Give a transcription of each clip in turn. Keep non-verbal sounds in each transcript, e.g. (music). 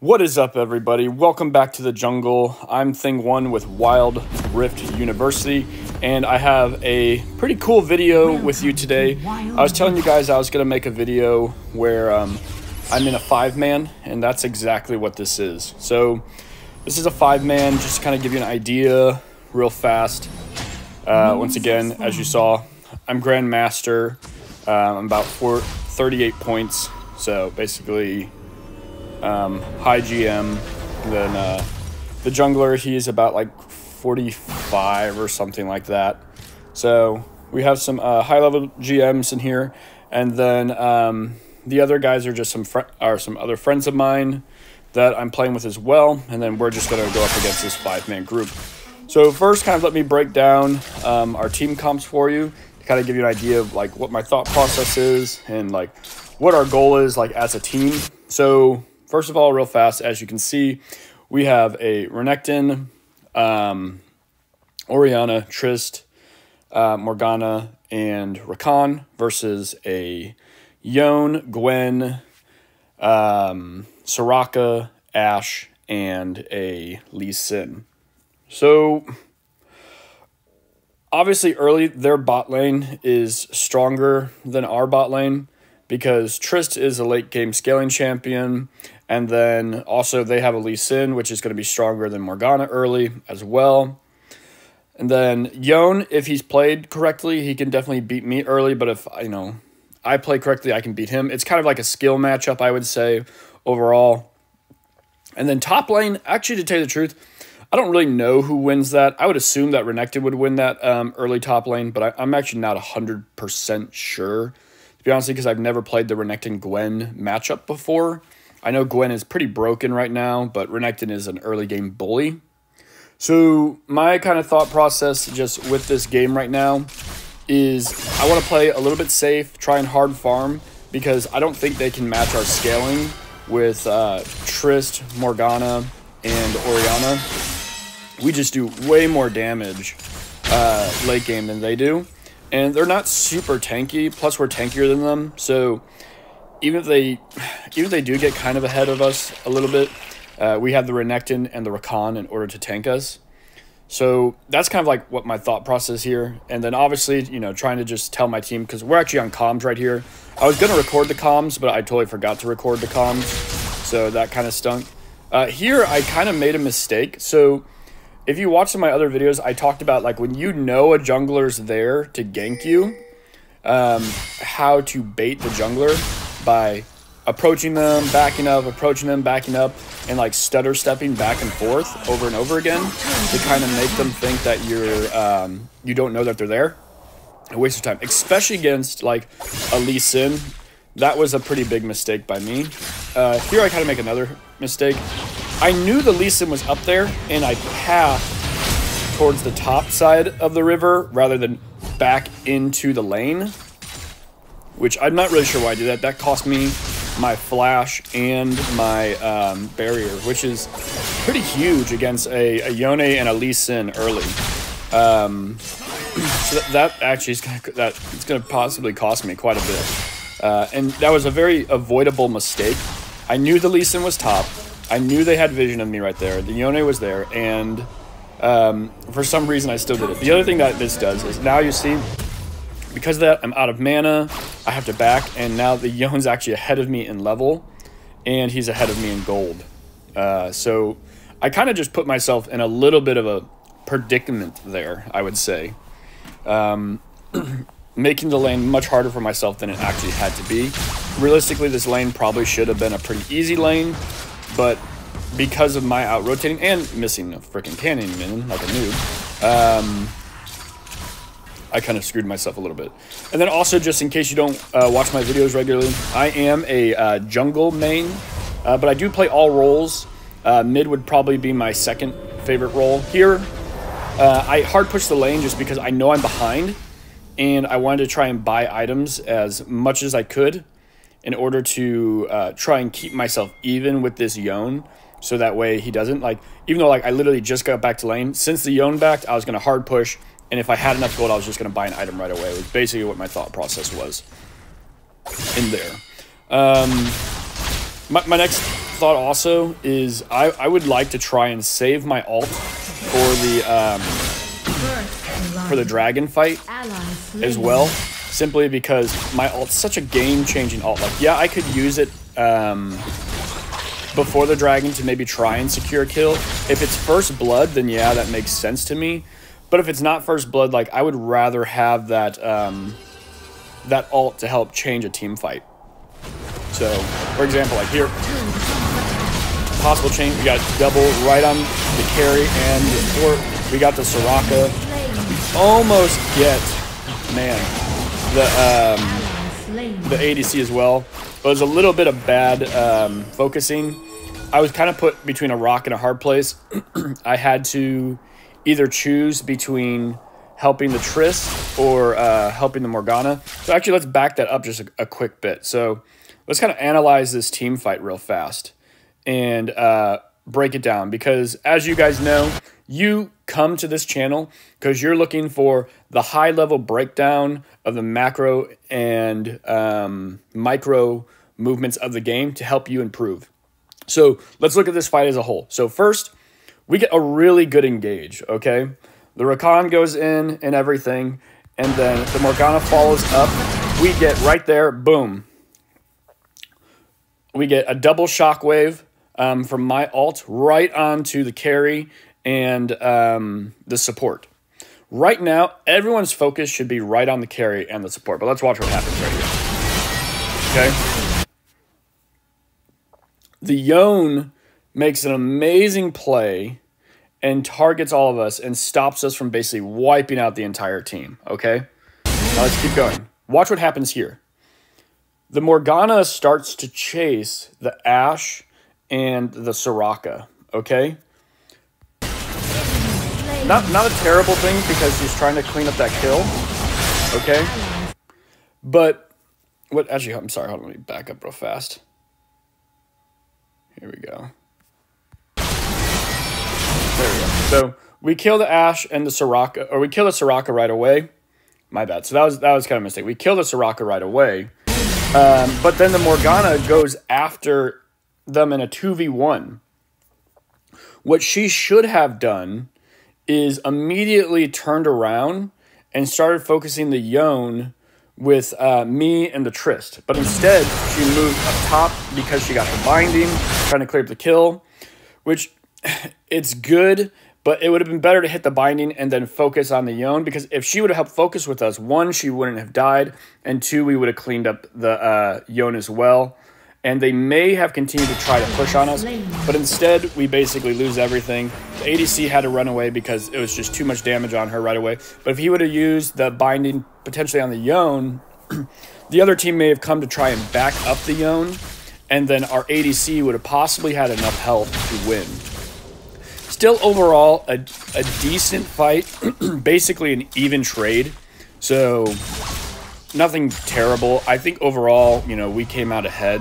What is up, everybody? Welcome back to the jungle. I'm Thing One with Wild Rift University, and I have a pretty cool video with you today. I was telling you guys I was going to make a video where um, I'm in a five man, and that's exactly what this is. So, this is a five man, just to kind of give you an idea real fast. Uh, once again, as you saw, I'm Grandmaster. Um, I'm about four, 38 points, so basically um, high GM. Then uh, the jungler, he's about like 45 or something like that. So we have some uh, high level GMs in here, and then um, the other guys are just some fr- are some other friends of mine that I'm playing with as well. And then we're just gonna go up against this five man group. So first, kind of let me break down um, our team comps for you to kind of give you an idea of like what my thought process is and like what our goal is like as a team. So first of all, real fast, as you can see, we have a Renekton, um, Orianna, Trist, uh, Morgana, and Rakan versus a Yone, Gwen, um, Soraka, Ashe, and a Lee Sin. So obviously early their bot lane is stronger than our bot lane because Trist is a late game scaling champion and then also they have a Lee Sin which is going to be stronger than Morgana early as well. And then Yone, if he's played correctly, he can definitely beat me early, but if you know I play correctly, I can beat him. It's kind of like a skill matchup, I would say, overall. And then top lane, actually to tell you the truth, I don't really know who wins that. I would assume that Renekton would win that um, early top lane, but I, am actually not 100% sure, to be honest, because I've never played the Renekton Gwen matchup before. I know Gwen is pretty broken right now, but Renekton is an early game bully. So, my kind of thought process just with this game right now is I want to play a little bit safe, try and hard farm, because I don't think they can match our scaling with uh, Trist, Morgana, and Orianna we just do way more damage uh, late game than they do. And they're not super tanky, plus we're tankier than them. So even if they even if they do get kind of ahead of us a little bit, uh, we have the Renekton and the Rakan in order to tank us. So that's kind of like what my thought process here. And then obviously, you know, trying to just tell my team, because we're actually on comms right here. I was going to record the comms, but I totally forgot to record the comms. So that kind of stunk. Uh, here, I kind of made a mistake. So if you watch some of my other videos, I talked about like when you know a jungler's there to gank you, um, how to bait the jungler by approaching them, backing up, approaching them, backing up, and like stutter stepping back and forth over and over again to kind of make them think that you're um, you don't know that they're there. A waste of time, especially against like a Lee Sin. That was a pretty big mistake by me. Uh, here I kind of make another mistake. I knew the Lee Sin was up there, and I pathed towards the top side of the river rather than back into the lane, which I'm not really sure why I did that. That cost me my flash and my um, barrier, which is pretty huge against a, a Yone and a Lee Sin early. Um, so that, that, actually is gonna, that it's going to possibly cost me quite a bit. Uh, and that was a very avoidable mistake. I knew the Lee Sin was top. I knew they had vision of me right there. The Yone was there, and um, for some reason I still did it. The other thing that this does is now you see, because of that, I'm out of mana. I have to back, and now the Yone's actually ahead of me in level, and he's ahead of me in gold. Uh, so I kind of just put myself in a little bit of a predicament there, I would say. Um, (clears throat) making the lane much harder for myself than it actually had to be. Realistically, this lane probably should have been a pretty easy lane, but because of my out rotating and missing a freaking cannon like a noob, um, I kind of screwed myself a little bit. And then also, just in case you don't uh, watch my videos regularly, I am a uh, jungle main, uh, but I do play all roles. Uh, mid would probably be my second favorite role. Here, uh, I hard push the lane just because I know I'm behind, and I wanted to try and buy items as much as I could in order to uh, try and keep myself even with this Yone. So that way he doesn't like, even though like I literally just got back to lane, since the Yone backed, I was going to hard push. And if I had enough gold, I was just going to buy an item right away. It was basically what my thought process was in there. Um, my, my next thought also is I, I would like to try and save my alt for the um, for the dragon fight as well. Simply because my ult's such a game-changing alt. Like, yeah, I could use it um, before the dragon to maybe try and secure a kill. If it's first blood, then yeah, that makes sense to me. But if it's not first blood, like I would rather have that um, that ult to help change a team fight. So, for example, like here, possible chain, we got double right on the carry and the support. We got the Soraka. Almost get, man, the um, the ADC as well. But it was a little bit of bad um, focusing. I was kind of put between a rock and a hard place. (clears throat) I had to either choose between helping the Trist or uh, helping the Morgana. So actually, let's back that up just a, a quick bit. So let's kind of analyze this team fight real fast and uh, break it down because as you guys know, you come to this channel because you're looking for the high level breakdown of the macro and um, micro movements of the game to help you improve. So let's look at this fight as a whole. So first, we get a really good engage, okay? The Rakan goes in and everything, and then the Morgana follows up. We get right there, boom. We get a double shockwave um, from my alt right onto the carry and um, the support. Right now, everyone's focus should be right on the carry and the support, but let's watch what happens right here. Okay? The Yone makes an amazing play and targets all of us and stops us from basically wiping out the entire team, okay? Now let's keep going. Watch what happens here. The Morgana starts to chase the Ashe and the Soraka, okay? Not, not a terrible thing because she's trying to clean up that kill, okay? But, what, actually, I'm sorry, hold on, let me back up real fast. Here we go. There we go. So, we kill the Ashe and the Soraka, or we kill the Soraka right away. My bad. So that was that was kind of a mistake. We kill the Soraka right away. Um, but then the Morgana goes after them in a 2v1. What she should have done is immediately turned around and started focusing the Yone with uh, me and the Trist. But instead, she moved up top because she got the binding, trying to clear up the kill, which it's good, but it would have been better to hit the binding and then focus on the Yone because if she would have helped focus with us, one, she wouldn't have died, and two, we would have cleaned up the uh, Yone as well and they may have continued to try to push on us, but instead we basically lose everything. The ADC had to run away because it was just too much damage on her right away. But if he would have used the binding potentially on the Yone, (clears throat) the other team may have come to try and back up the Yone, and then our ADC would have possibly had enough health to win. Still, overall, a, a decent fight, (clears throat) basically an even trade. So, nothing terrible. I think overall, you know, we came out ahead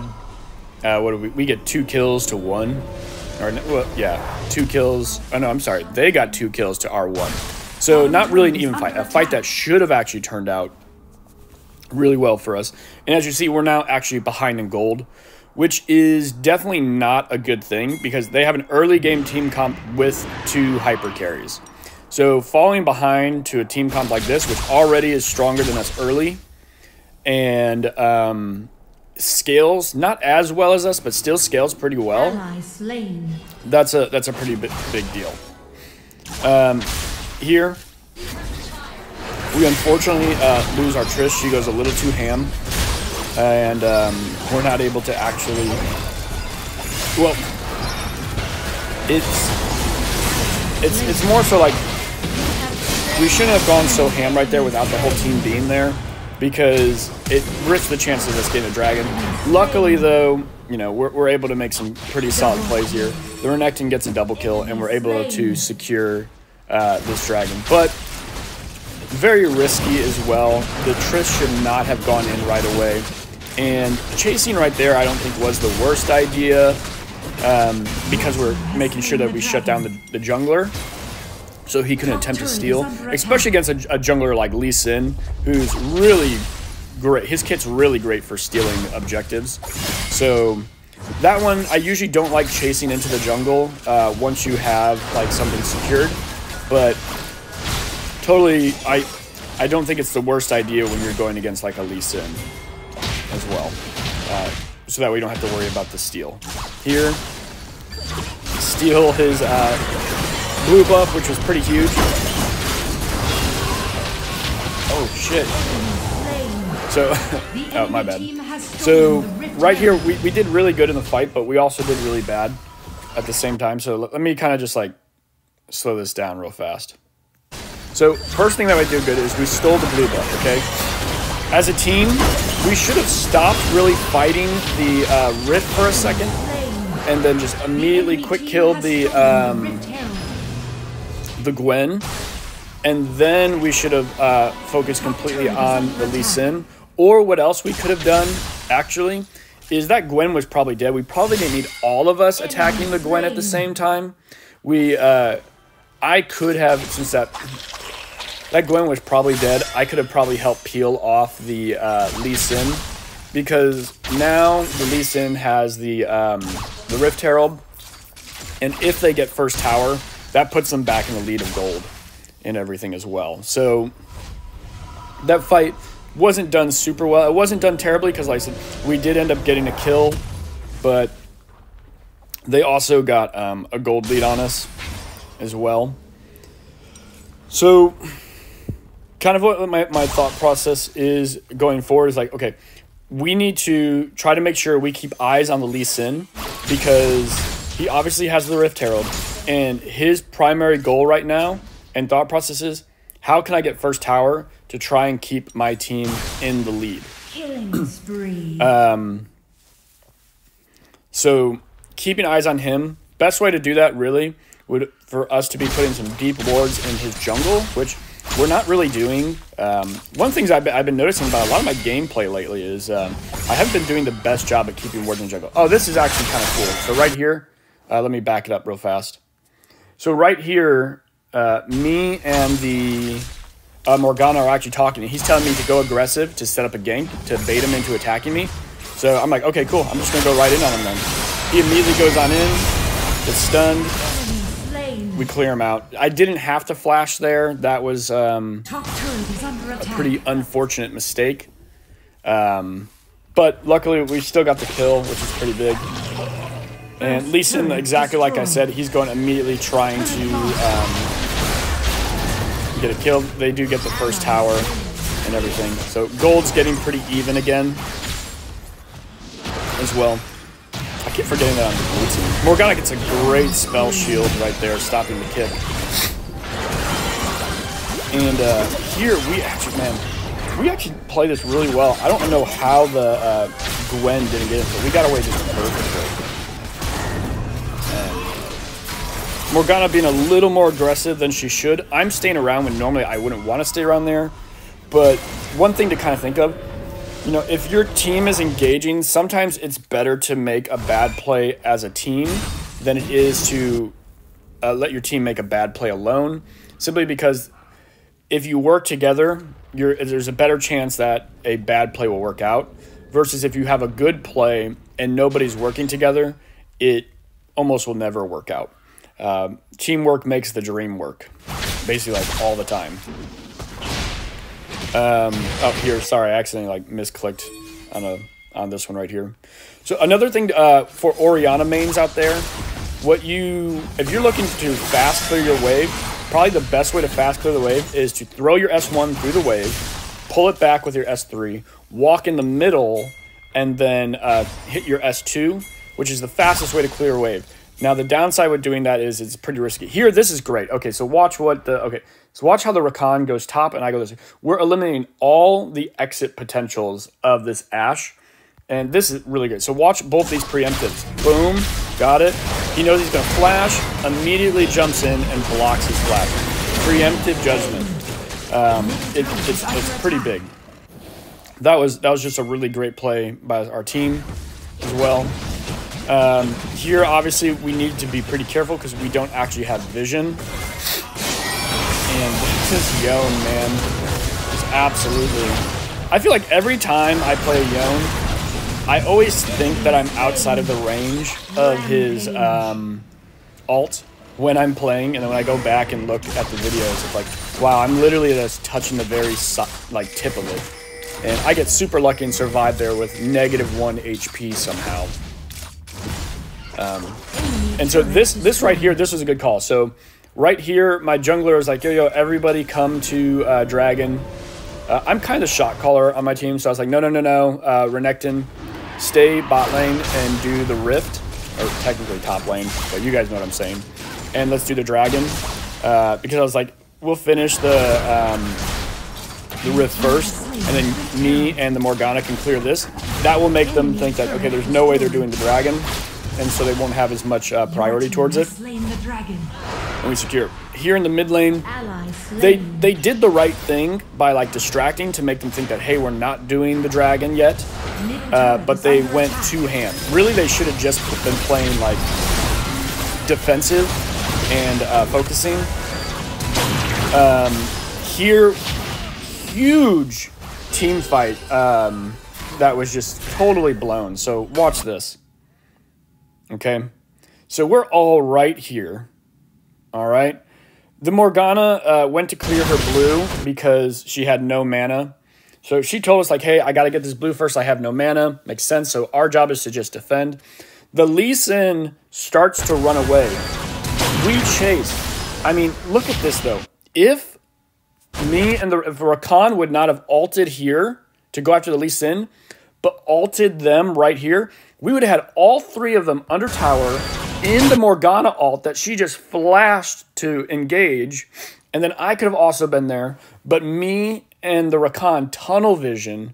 uh, what do we? We get two kills to one, or well, yeah, two kills. Oh no, I'm sorry. They got two kills to our one. So not really an even fight. A fight that should have actually turned out really well for us. And as you see, we're now actually behind in gold, which is definitely not a good thing because they have an early game team comp with two hyper carries. So falling behind to a team comp like this, which already is stronger than us early, and um, scales not as well as us, but still scales pretty well. That's a that's a pretty big, big deal. Um, here, we unfortunately uh, lose our Trist. She goes a little too ham, and um, we're not able to actually. Well, it's it's it's more so like we shouldn't have gone so ham right there without the whole team being there because it risks the chances of us getting a dragon. Luckily, though, you know, we're, we're able to make some pretty solid plays here. The Renekton gets a double kill, and we're able to secure uh, this dragon. But very risky as well. The Trist should not have gone in right away. And chasing right there, I don't think was the worst idea um, because we're making sure that we shut down the, the jungler so he couldn't attempt to steal, especially against a, a, jungler like Lee Sin, who's really great. His kit's really great for stealing objectives. So that one, I usually don't like chasing into the jungle uh, once you have like something secured, but totally, I I don't think it's the worst idea when you're going against like a Lee Sin as well. Uh, so that we don't have to worry about the steal. Here, steal his uh, blue buff, which was pretty huge. Oh shit. So, (laughs) oh my bad. So right here, we, we did really good in the fight, but we also did really bad at the same time. So let me kind of just like slow this down real fast. So first thing that we did good is we stole the blue buff, okay? As a team, we should have stopped really fighting the uh, Rift for a second and then just immediately quick killed the, um, the Gwen. And then we should have uh, focused completely on the Lee Sin. Or what else we could have done, actually, is that Gwen was probably dead. We probably didn't need all of us attacking the Gwen at the same time. We, uh, I could have, since that that Gwen was probably dead. I could have probably helped peel off the uh, Lee Sin because now the Lee Sin has the um, the Rift Herald, and if they get first tower, that puts them back in the lead of gold and everything as well. So that fight wasn't done super well. It wasn't done terribly because, like I said, we did end up getting a kill, but they also got um, a gold lead on us as well. So kind of what my, my thought process is going forward is like, okay, we need to try to make sure we keep eyes on the Lee Sin because he obviously has the Rift Herald, and his primary goal right now and thought process is how can I get first tower to try and keep my team in the lead. Killing (clears throat) spree. um, so keeping eyes on him, best way to do that really would for us to be putting some deep wards in his jungle, which we're not really doing. Um, one of the things I've been, I've been, noticing about a lot of my gameplay lately is um, I haven't been doing the best job at keeping wards in jungle. Oh, this is actually kind of cool. So right here, uh, let me back it up real fast. So right here, uh, me and the uh, Morgana are actually talking. And he's telling me to go aggressive to set up a gank to bait him into attacking me. So I'm like, okay, cool. I'm just gonna go right in on him then. He immediately goes on in, gets stunned, we clear him out. I didn't have to flash there. That was um, a pretty unfortunate mistake. Um, but luckily, we still got the kill, which is pretty big. And Lee Sin, exactly like I said, he's going immediately trying to um, get a kill. They do get the first tower and everything. So gold's getting pretty even again as well. I keep forgetting that team. Morgana gets a great spell shield right there, stopping the kick. And uh, here, we actually, man, we actually play this really well. I don't know how the uh, Gwen didn't get it, but we got away just perfectly. Morgana being a little more aggressive than she should. I'm staying around when normally I wouldn't want to stay around there. But one thing to kind of think of, you know, if your team is engaging, sometimes it's better to make a bad play as a team than it is to uh, let your team make a bad play alone. Simply because if you work together, there's a better chance that a bad play will work out. Versus if you have a good play and nobody's working together, it almost will never work out. Um, teamwork makes the dream work, basically, like all the time. Um, oh, here, sorry, I accidentally like misclicked on a on this one right here. So another thing uh, for Orianna mains out there, what you if you're looking to fast clear your wave, probably the best way to fast clear the wave is to throw your S1 through the wave, pull it back with your S3, walk in the middle, and then uh, hit your S2, which is the fastest way to clear a wave. Now the downside with doing that is it's pretty risky. Here, this is great. Okay, so watch what the okay. So watch how the Rakan goes top and I go this. way. We're eliminating all the exit potentials of this Ashe. And this is really good. So watch both these preemptives. Boom, got it. He knows he's to flash, immediately jumps in and blocks his flash. Preemptive judgment. Um, it, it's, it's pretty big. That was that was just a really great play by our team as well. Um, here, obviously, we need to be pretty careful because we don't actually have vision. And this Yone, man, is absolutely... I feel like every time I play Yone, I always think that I'm outside of the range of his um, alt when I'm playing, and then when I go back and look at the videos, it's like, wow, I'm literally just touching the very like tip of it, and I get super lucky and survive there with negative one HP somehow. Um, and so this this right here, this was a good call. So right here, my jungler is like, yo yo, everybody come to uh, Dragon. Uh, I'm kind of shot caller on my team, so I was like, no no no no, uh, Renekton stay bot lane and do the rift, or technically top lane, but you guys know what I'm saying. And let's do the dragon, uh, because I was like, we'll finish the um, the rift first, and then me and the Morgana can clear this. That will make them think that, okay, there's no way they're doing the dragon, and so they won't have as much uh, priority towards it. And we secure. Here in the mid lane, they they did the right thing by like distracting to make them think that hey, we're not doing the dragon yet. Uh, but they went two hand. Really, they should have just been playing like defensive and uh, focusing. Um, here, huge team fight um, that was just totally blown. So watch this. Okay, so we're all right here. All right. The Morgana uh, went to clear her blue because she had no mana. So she told us, like, hey, I got to get this blue first. I have no mana. Makes sense. So our job is to just defend. The Lee Sin starts to run away. We chase. I mean, look at this, though. If me and the if Rakan would not have alted here to go after the Lee Sin, but alted them right here, we would have had all three of them under tower in the Morgana alt that she just flashed to engage. And then I could have also been there, but me and the Rakan tunnel vision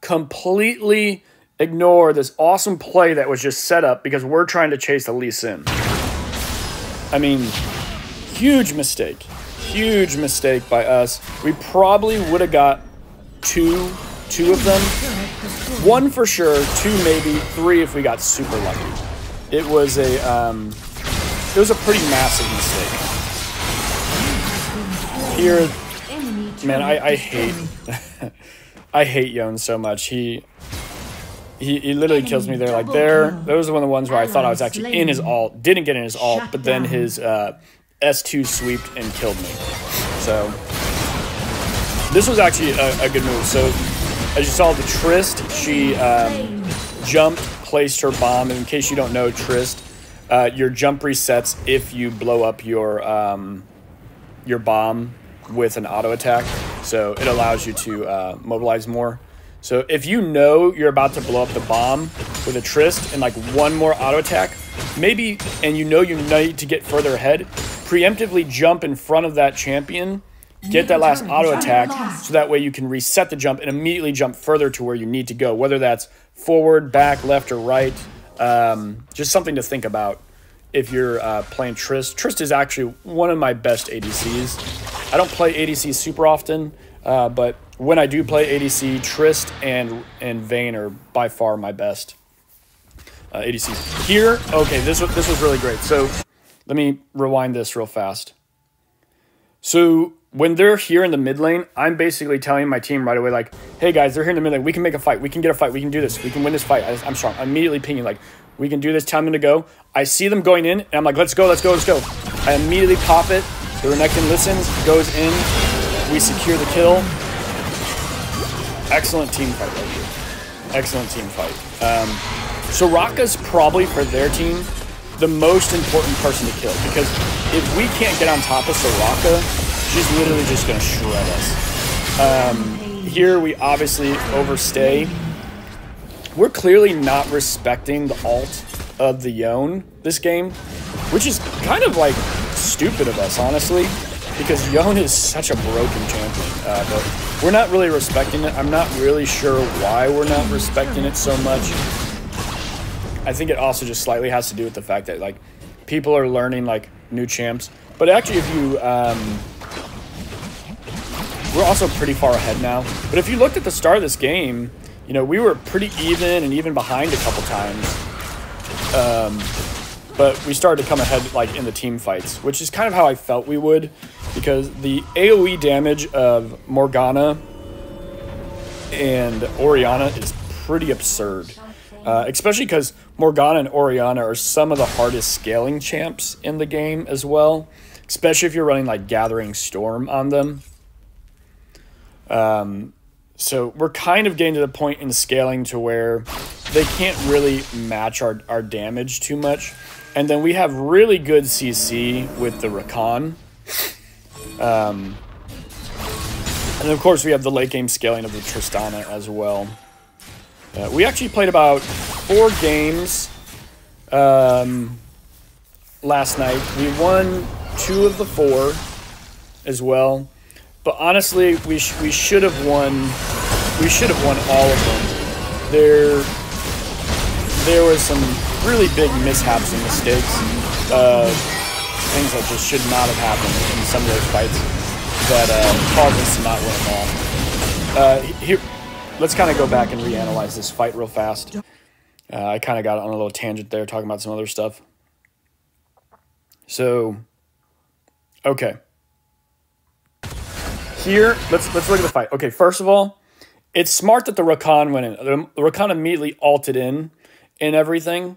completely ignore this awesome play that was just set up because we're trying to chase the Lee Sin. I mean, huge mistake. Huge mistake by us. We probably would have got two, two of them. One for sure, two maybe, three if we got super lucky. It was a, um, it was a pretty massive mistake. Here, Man, I, I hate (laughs) I hate Yone so much. He he, he literally kills me there. Like there, those are one of the ones where I thought I was actually in his alt. Didn't get in his alt, but then his uh, S2 sweeped and killed me. So this was actually a, a good move. So as you saw, the Trist, she um, jumped, placed her bomb. And in case you don't know, Trist, uh, your jump resets if you blow up your um, your bomb with an auto attack. So it allows you to uh, mobilize more. So if you know you're about to blow up the bomb with a Trist and like one more auto attack, maybe, and you know you need to get further ahead, preemptively jump in front of that champion, get that last auto attack, so that way you can reset the jump and immediately jump further to where you need to go, whether that's forward, back, left, or right. Um, just something to think about if you're uh, playing Trist. Trist is actually one of my best ADCs. I don't play ADC super often, uh, but when I do play ADC, Trist and and Vayne are by far my best uh, ADCs. Here, okay, this was, this was really great. So let me rewind this real fast. So when they're here in the mid lane, I'm basically telling my team right away, like, hey guys, they're here in the mid lane. We can make a fight. We can get a fight. We can do this. We can win this fight. I, am strong. I'm immediately pinging, like, we can do this. Tell them to go. I see them going in, and I'm like, let's go, let's go, let's go. I immediately pop it. The Renekton listens, goes in. We secure the kill. Excellent team fight right here. Excellent team fight. Um, Soraka's probably, for their team, the most important person to kill. Because if we can't get on top of Soraka, she's literally just going to shred us. Um, here, we obviously overstay we're clearly not respecting the alt of the Yone this game, which is kind of like stupid of us, honestly, because Yone is such a broken champion. Uh, but we're not really respecting it. I'm not really sure why we're not respecting it so much. I think it also just slightly has to do with the fact that like people are learning like new champs. But actually, if you um, we're also pretty far ahead now. But if you looked at the start of this game, you know, we were pretty even and even behind a couple times. Um, but we started to come ahead like in the team fights, which is kind of how I felt we would, because the AoE damage of Morgana and Orianna is pretty absurd. Uh, especially because Morgana and Orianna are some of the hardest scaling champs in the game as well. Especially if you're running like Gathering Storm on them. Um, so we're kind of getting to the point in scaling to where they can't really match our, our damage too much. And then we have really good CC with the Rakan. Um, and of course we have the late game scaling of the Tristana as well. Uh, we actually played about four games um, last night. We won two of the four as well. But honestly, we, sh we should have won. We should have won all of them. There, there was some really big mishaps and mistakes. Uh, things that just should not have happened in some of those fights that uh, caused us to not win them all. Uh, here, let's kind of go back and reanalyze this fight real fast. Uh, I kind of got on a little tangent there talking about some other stuff. So, okay. Here, let's let's look at the fight. Okay, first of all, it's smart that the Rakan went in. The, Rakan immediately alted in and everything.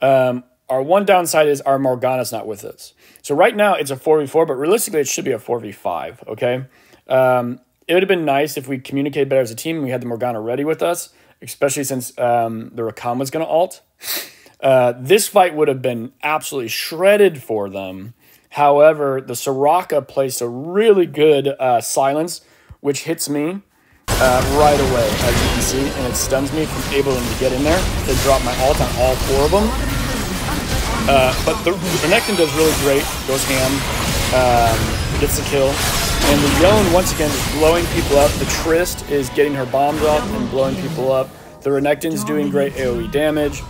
Um, our one downside is our Morgana's not with us. So right now it's a 4v4, but realistically it should be a 4v5, okay? Um, it would have been nice if we communicated better as a team and we had the Morgana ready with us, especially since um, the Rakan was going to alt. Uh, this fight would have been absolutely shredded for them. However, the Soraka placed a really good uh, silence, which hits me uh, right away, as you can see, and it stuns me from able to get in there to drop my ult on all four of them. Uh, but the Renekton does really great, goes ham, um, gets the kill. And the Yone, once again, is blowing people up. The Trist is getting her bombs off and blowing people up. The Renekton's doing great AoE damage.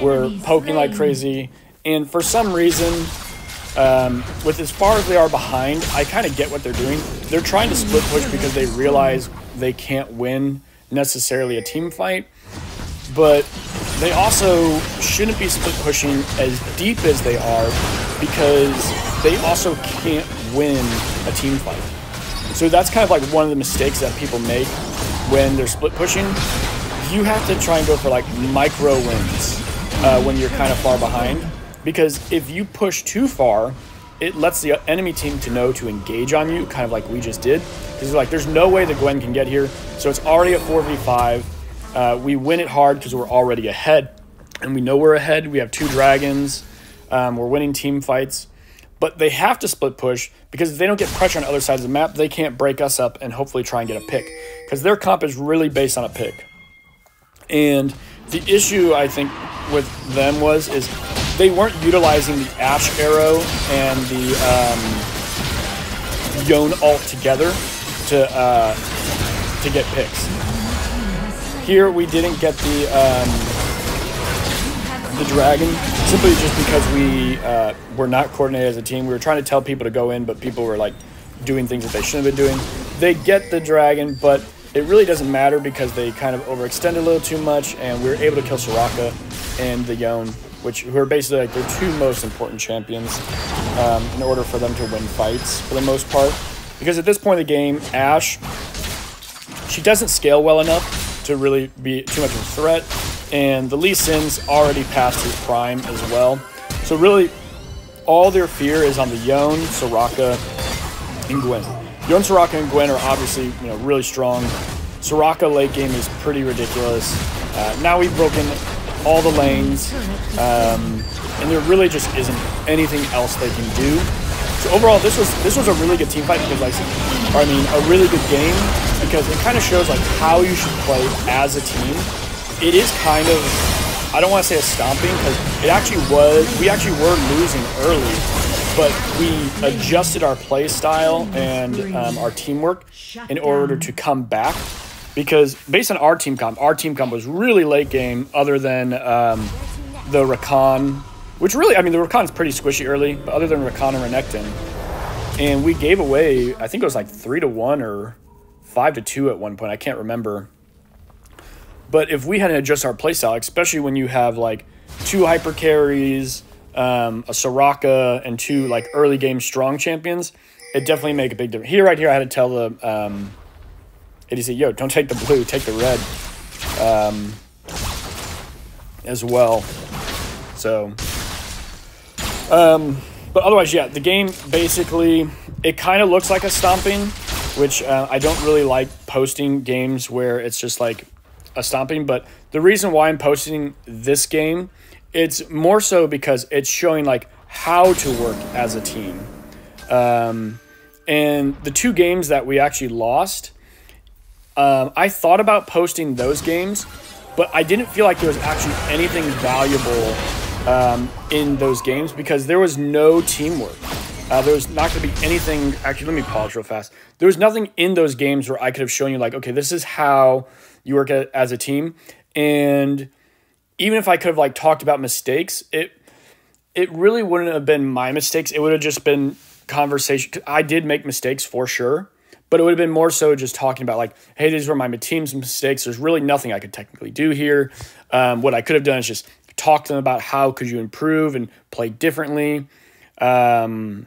We're poking like crazy. And for some reason, um, with as far as they are behind, I kind of get what they're doing. They're trying to split push because they realize they can't win necessarily a team fight. But they also shouldn't be split pushing as deep as they are because they also can't win a team fight. So that's kind of like one of the mistakes that people make when they're split pushing. You have to try and go for like micro wins uh, when you're kind of far behind. Because if you push too far, it lets the enemy team to know to engage on you, kind of like we just did. Because like, there's no way that Gwen can get here. So it's already a 4v5. Uh, we win it hard because we're already ahead. And we know we're ahead. We have two dragons. Um, we're winning team fights. But they have to split push because if they don't get pressure on other sides of the map, they can't break us up and hopefully try and get a pick. Because their comp is really based on a pick. And the issue, I think, with them was is they weren't utilizing the Ashe Arrow and the um, Yone ult together to uh, to get picks. Here we didn't get the um, the dragon simply just because we uh, were not coordinated as a team. We were trying to tell people to go in, but people were like doing things that they shouldn't have been doing. They get the dragon, but it really doesn't matter because they kind of overextended a little too much, and we were able to kill Soraka and the Yone which who are basically like their two most important champions um, in order for them to win fights for the most part. Because at this point in the game, Ashe, she doesn't scale well enough to really be too much of a threat, and the Lee Sin's already past his prime as well. So really, all their fear is on the Yone, Soraka, and Gwen. Yone, Soraka, and Gwen are obviously you know really strong. Soraka late game is pretty ridiculous. Uh, now we've broken all the lanes, um, and there really just isn't anything else they can do. So overall, this was this was a really good team fight because, like, I mean, a really good game because it kind of shows like how you should play as a team. It is kind of, I don't want to say a stomping because it actually was. We actually were losing early, but we adjusted our play style and um, our teamwork in order to come back because based on our team comp, our team comp was really late game, other than um, the Rakan, which really, I mean, the Rakan is pretty squishy early, but other than Rakan and Renekton. And we gave away, I think it was like 3 to 1 or 5 to 2 at one point. I can't remember. But if we hadn't adjusted our playstyle, especially when you have like two hyper carries, um, a Soraka, and two like early game strong champions, it definitely make a big difference. Here, right here, I had to tell the. Um, and he said, yo, don't take the blue, take the red. Um, as well. So, um, but otherwise, yeah, the game basically it kind of looks like a stomping, which uh, I don't really like posting games where it's just like a stomping. But the reason why I'm posting this game, it's more so because it's showing like how to work as a team. Um, and the two games that we actually lost, um, I thought about posting those games, but I didn't feel like there was actually anything valuable um, in those games because there was no teamwork. Uh, there was not going to be anything. Actually, let me pause real fast. There was nothing in those games where I could have shown you, like, okay, this is how you work as a team. And even if I could have like talked about mistakes, it it really wouldn't have been my mistakes. It would have just been conversation. I did make mistakes for sure, but it would have been more so just talking about like, hey, these were my team's mistakes. There's really nothing I could technically do here. Um, what I could have done is just talk to them about how could you improve and play differently um,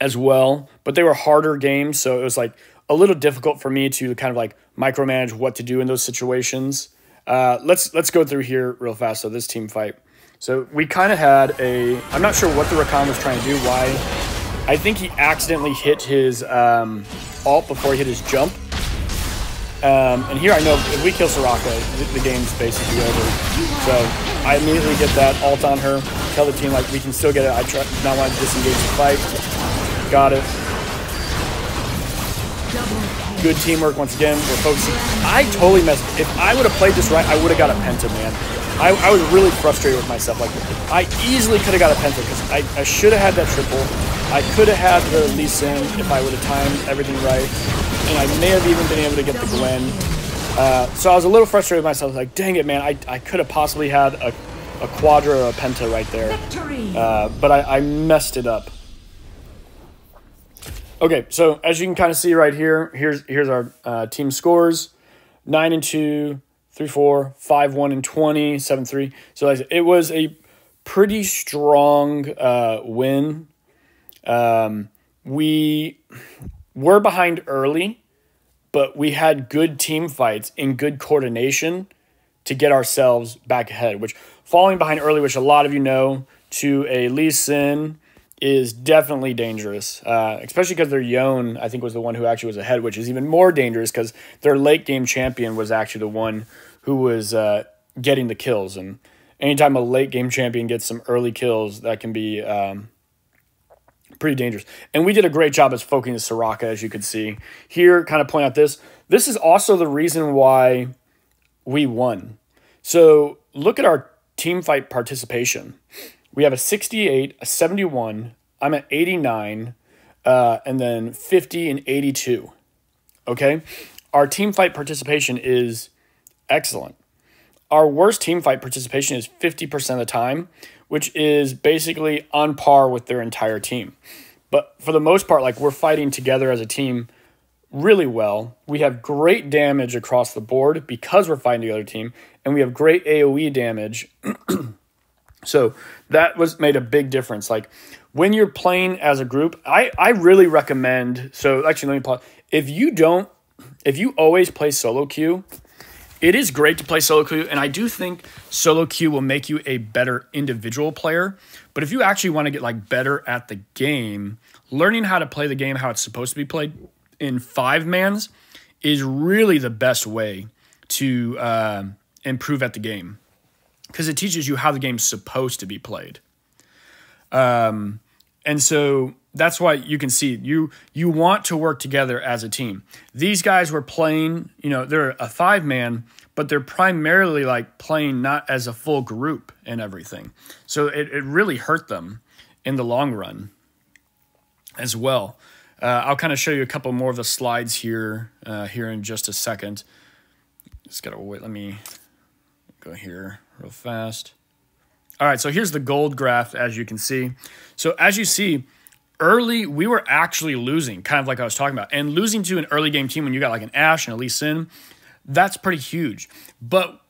as well. But they were harder games, so it was like a little difficult for me to kind of like micromanage what to do in those situations. Uh, let's let's go through here real fast. So this team fight. So we kind of had a. I'm not sure what the Rakan was trying to do. Why? I think he accidentally hit his um, alt before he hit his jump. Um, and here I know if we kill Soraka, the, game's basically over. So I immediately get that alt on her, tell the team like we can still get it. I try not want to disengage the fight. Got it. Good teamwork once again. We're focusing. I totally messed. If I would have played this right, I would have got a penta, man. I, I was really frustrated with myself. Like I easily could have got a penta because I, I should have had that triple. I could have had the Lee Sin if I would have timed everything right and I may have even been able to get the Gwen. Uh, so I was a little frustrated with myself, like, dang it, man, I, I could have possibly had a, a quadra or a penta right there. Uh, but I, I messed it up. Okay, so as you can kind of see right here, here's here's our uh, team scores: nine and two, three four, five one and twenty, seven three. So it was a pretty strong uh, win. Um, we were behind early, but we had good team fights and good coordination to get ourselves back ahead. Which falling behind early, which a lot of you know, to a Lee Sin is definitely dangerous, uh, especially because their Yone, I think, was the one who actually was ahead, which is even more dangerous because their late game champion was actually the one who was uh, getting the kills. And anytime a late game champion gets some early kills, that can be um, pretty dangerous. And we did a great job as focusing the Soraka, as you could see. Here, kind of point out this. This is also the reason why we won. So look at our team fight participation. We have a 68, a 71, I'm at 89, uh, and then 50 and 82. Okay? Our team fight participation is excellent. Our worst team fight participation is 50% of the time, which is basically on par with their entire team. But for the most part, like we're fighting together as a team really well. We have great damage across the board because we're fighting the other team, and we have great AoE damage. (clears throat) so that was made a big difference. Like when you're playing as a group, I, I really recommend. So actually, let me pause. If you don't, if you always play solo queue, it is great to play solo queue, and I do think solo queue will make you a better individual player. But if you actually want to get like better at the game, learning how to play the game how it's supposed to be played in five mans is really the best way to uh, improve at the game because it teaches you how the game's supposed to be played. Um, and so that's why you can see you you want to work together as a team. These guys were playing, you know, they're a five man, but they're primarily like playing not as a full group and everything. So it, it really hurt them in the long run as well. Uh, I'll kind of show you a couple more of the slides here uh, here in just a second. Just gotta wait. Let me go here real fast. All right, so here's the gold graph as you can see. So as you see, early, we were actually losing, kind of like I was talking about. And losing to an early game team when you got like an Ashe and a Lee Sin, that's pretty huge. But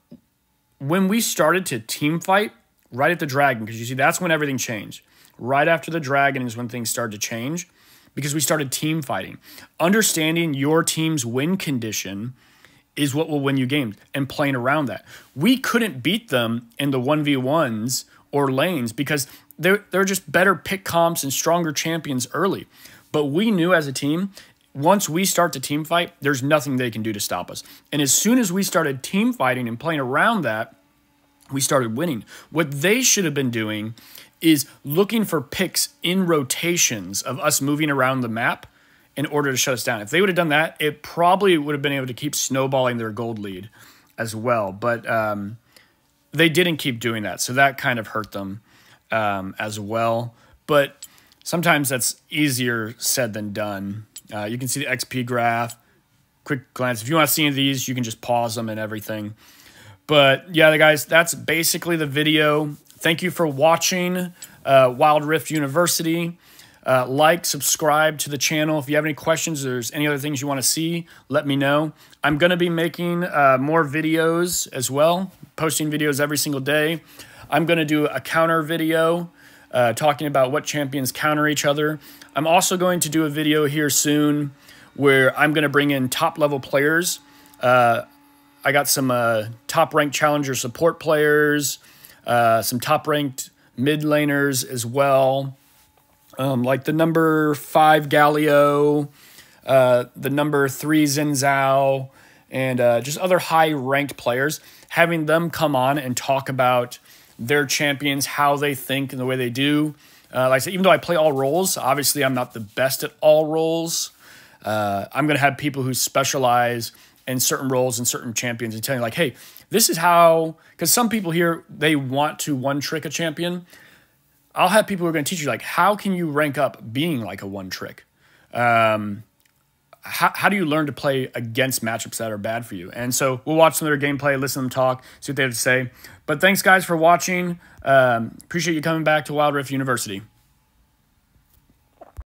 when we started to team fight right at the Dragon, because you see, that's when everything changed. Right after the Dragon is when things started to change because we started team fighting. Understanding your team's win condition is what will win you games and playing around that. We couldn't beat them in the 1v1s or lanes because they're, they're just better pick comps and stronger champions early. But we knew as a team, once we start the team fight, there's nothing they can do to stop us. And as soon as we started team fighting and playing around that, we started winning. What they should have been doing is looking for picks in rotations of us moving around the map in order to shut us down. If they would have done that, it probably would have been able to keep snowballing their gold lead as well. But um, they didn't keep doing that, so that kind of hurt them um, as well. But sometimes that's easier said than done. Uh, you can see the XP graph. Quick glance. If you want to see any of these, you can just pause them and everything. But yeah, guys, that's basically the video. Thank you for watching uh, Wild Rift University. Uh, like, subscribe to the channel. If you have any questions, there's any other things you want to see, let me know. I'm going to be making uh, more videos as well, posting videos every single day. I'm going to do a counter video uh, talking about what champions counter each other. I'm also going to do a video here soon where I'm going to bring in top level players. Uh, I got some uh, top ranked challenger support players, uh, some top ranked mid laners as well, um, like the number five Galio, uh, the number three Xin Zhao, and uh, just other high ranked players. Having them come on and talk about their champions, how they think, and the way they do. Uh, like I said, even though I play all roles, obviously I'm not the best at all roles. Uh, I'm going to have people who specialize in certain roles and certain champions and tell you, like, hey, this is how, because some people here, they want to one trick a champion. I'll have people who are going to teach you, like, how can you rank up being like a one trick? Um, how, how do you learn to play against matchups that are bad for you? And so we'll watch some of their gameplay, listen to them talk, see what they have to say. But thanks, guys, for watching. Um, appreciate you coming back to Wild Rift University.